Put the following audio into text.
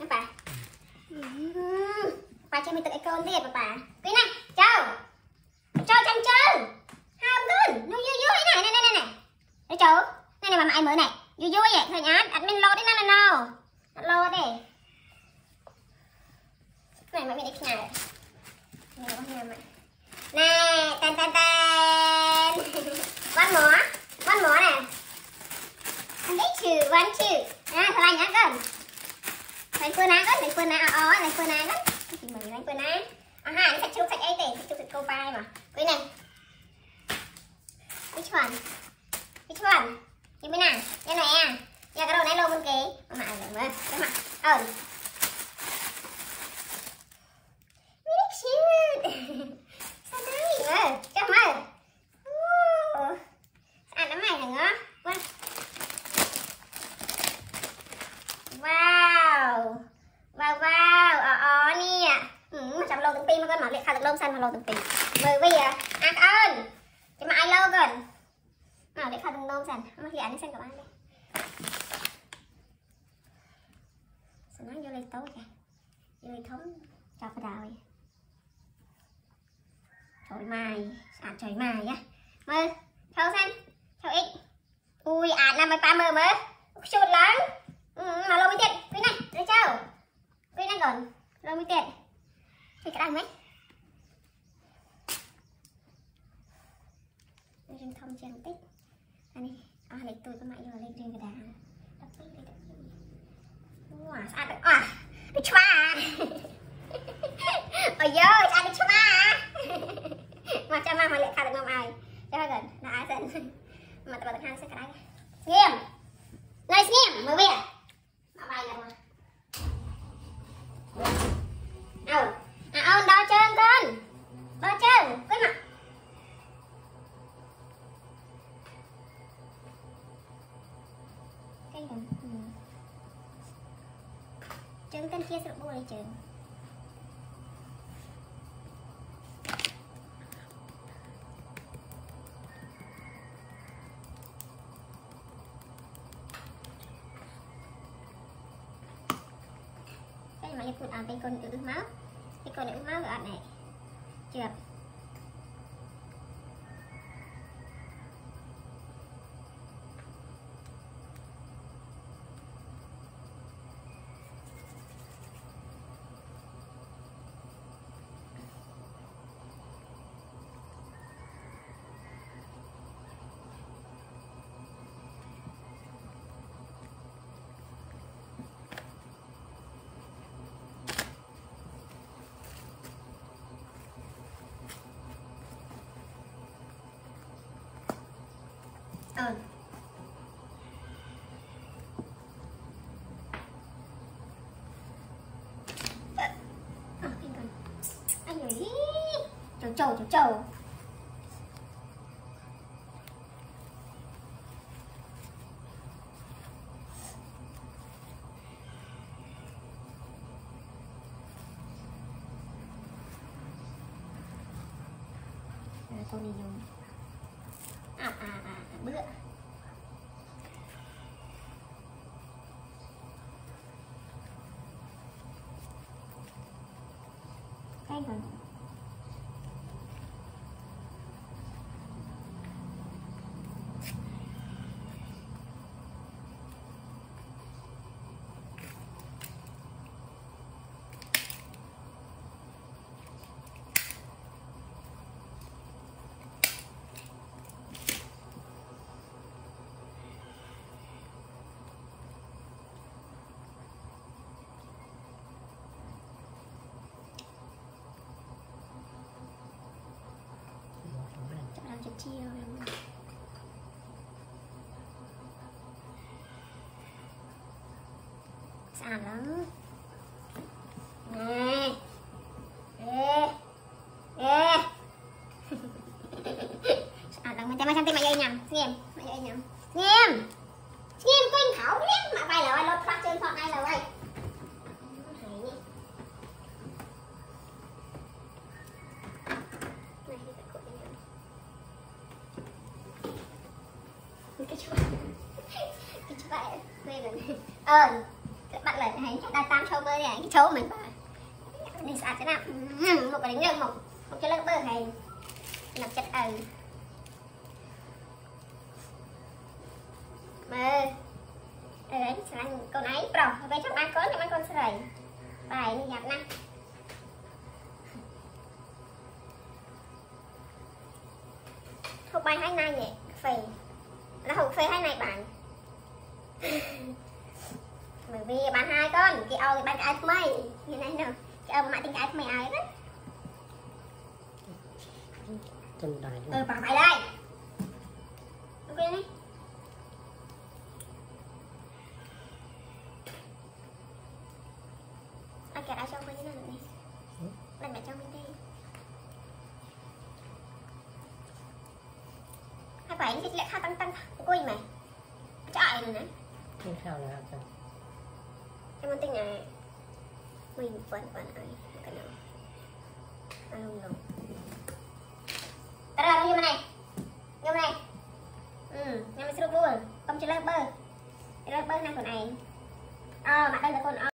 ប៉ាប៉ាចាំមិនទឹកឲ្យកូនទៀតប៉ាពេលណាចៅចៅចាំចៅហើមកូននោះយូយូឯណាណែណែណែទៅចៅណែណែម៉ាម៉ៃមើលណែយូយូឯឃើញអត់អត់មានលោតទេណាណណអត់លោតទេណែម៉ាមានអីខ្ញៅណែរបស់ញ៉ាំម៉ាណែតែនតែនតែនវ៉ាន់ម៉ូវ៉ាន់ម៉ូណែ and they too, one, two. And I like that gun na ớt này phơi na ó này phơi na đó chị mình đánh phơi na à ha anh sạch chụp sạch ấy để sạch chụp sạch cô phai mà. Cái này. Cái chuẩn. Cái chuẩn. Cái bên nào cái này à. Giờ cái đầu này lô bên kia mà lại mà cái mặt. Ừ លោមសានមកលោទាំងពីរមើលវាអាក្អើនចាំមកឲ្យលោកូនមកលេខខាងលោមសានមកលេអានេះសិនក៏បានដែរសិនណាយកលេតូចចាយកធំចាប់បដហើយចូលម៉ាយស្អាតចូលម៉ាយណាមើលចូលសិនចូលអ៊ីអូយអាចណាស់មកប៉ាមើលមើលខ្ជូតឡើងមកលោមួយទៀតពីណាទៅចូលពីណាកូនលោមួយទៀតគេក្តៅមិន ជាងតិចអានេះអស់លេខទូចក៏មកយកលេខរៀងកដាល12លេខ12អូស្អាតទាំងអស់ដូចឆ្វាអាយ៉ា ជើងកាន់ជាស្របួលជើងពេលមកលេពូតអត់ពេញកូនអ៊ឺមកពេលកូនអ៊ឺមកវាអត់ណែជាប់ chầu trâu trâu. Trâu con đi dùng à à à bữa cái rồi chiều em lắm Nè Ê Ê Sàn lắm Mình cho mấy cm dây nhầm. Nghiêm Mày dây nhầm. Nghiêm Nghiêm quên thảo biết Mà bay là bay lột phát trên phật ai là bay ờ bạn lại thấy đa tam show bơi này, cái show mình bà đi mình thế nào. Một cái đánh một một cái lớp bơ này. Nằm chất ở mà ờ sẽ là con ấy. Rồi về trong ăn con thì ăn con sợi. Bài này nhập nè thuộc bài hai này nhỉ? Phì nó học phê hai này bạn. នគេឲ្យបាច់ក្អែថ្មីមានអីនោះគេឲ្យម៉ាក់ទិញក្អែថ្មីឲ្យណាចិនដែរអឺបាក់ដៃដែរអូខេនេះអត់គេអាចចូលមកនេះនេះមិនមែនចូលមកទេហើយបែរនេះគេលាក់ខោតឹងតឹងអង្គុយមែនចោលអីនោះណាគេខោណាចឹង vẫn vẫn ấy cái nào ăn